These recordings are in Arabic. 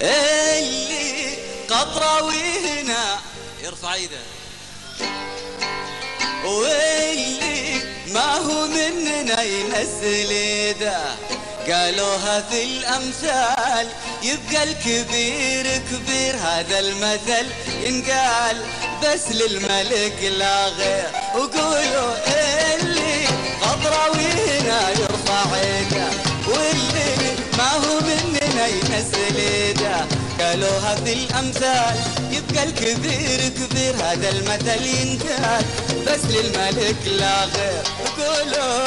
اللي قطراوي هنا يرفع ايده واللي ما هو مننا ينزل ايده قالوها في الأمثال. يبقى الكبير كبير هذا المثل ينقال. بس للملك لا غير. وقولوا اللي قالوها في الأمثال يبقى الكبير كبير هذا المثل ينقال بس للملك لا غير قولوا.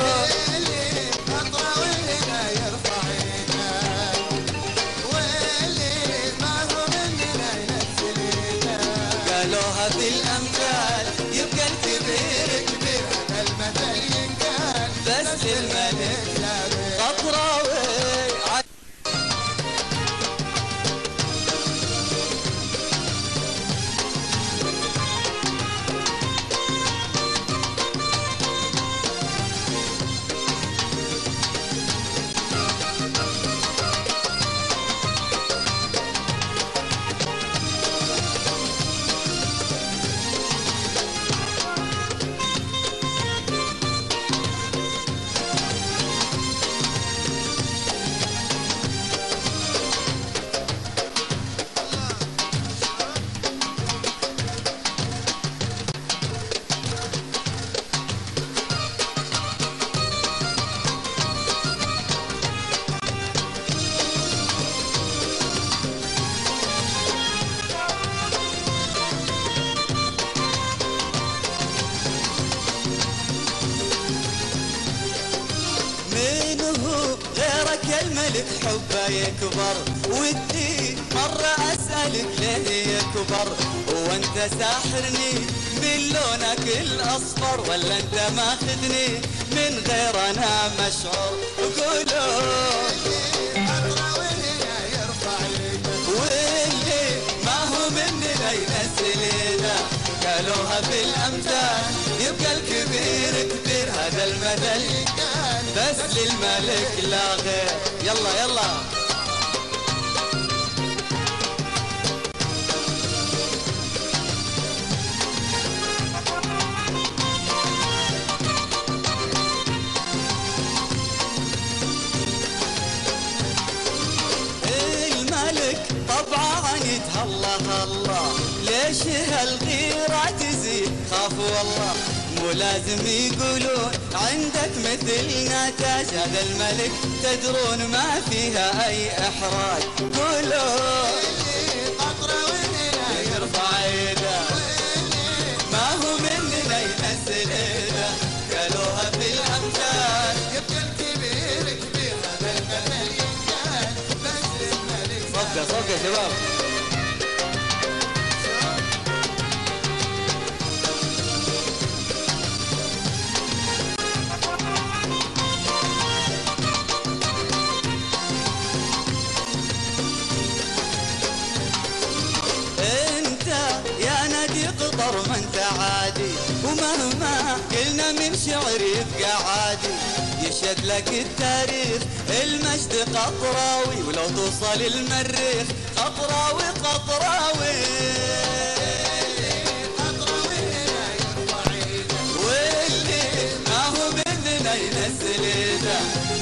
قالوها في الأمثال. من هو غيرك الملك؟ حبه يكبر. ودي مرة أسألك ليه يكبر؟ وانت ساحرني من لونك الأصفر ولا أنت ماخذني من غير أنا مشعور قولوا. قالوها بالأمثال. يبقى الكبير كبير هذا المثل بس للملك لا غير. يلا يلا. الملك؟ طبعا يتهلا الله ليش هالغيرة تزيد؟ خاف والله. مو لازم يقولون عندك مثلنا تاج هذا الملك تدرون ما فيها أي إحراج. قولوا. يرفع ايده ما هو مننا قالوها في الأمثال. صفقه صفقه يا شباب. عادي. ومهما قلنا من شعر يبقى عادي. يشهد لك التاريخ المجد قطراوي. ولو توصل المريخ قطراوي قطراوي. ما هو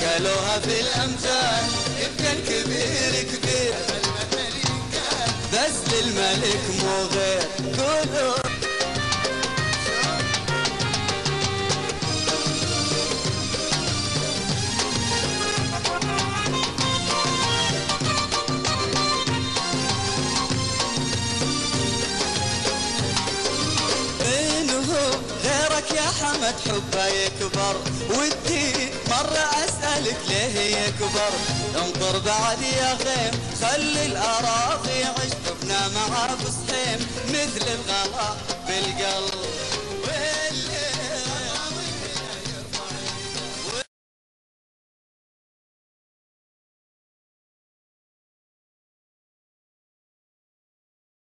قالوها في الأمثال يبقى الكبير كبير. بس للملك مو غير. قولوا حمد حبه يكبر ودي مرة أسألك ليه يكبر؟ انطر بعد يا غيم خلي الأراضي عش طفنا مع بصحيم مثل الغلا.